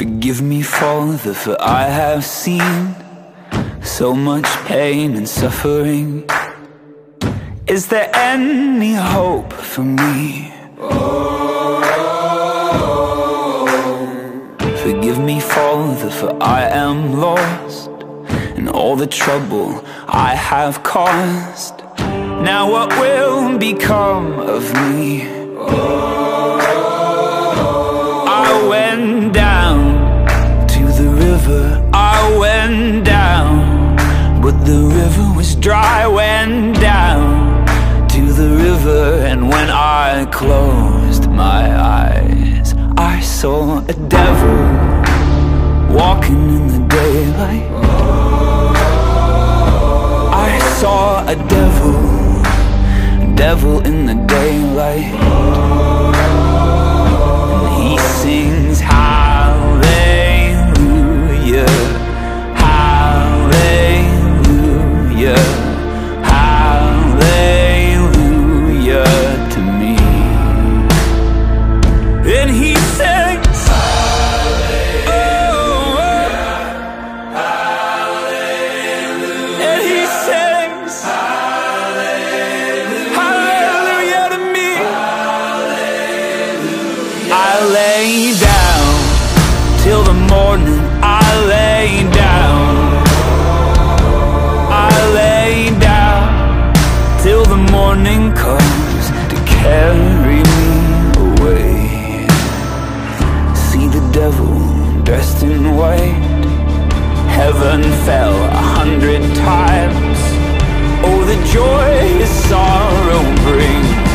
Forgive me, Father, for I have seen so much pain and suffering. Is there any hope for me? Oh. Forgive me, Father, for I am lost in all the trouble I have caused. Now, what will become of me? I a devil walking in the daylight. I saw a devil, a devil in the daylight. Lay down till the morning. I lay down. I lay down till the morning comes to carry me away. See the devil dressed in white. Heaven fell a hundred times. Oh, the joy his sorrow brings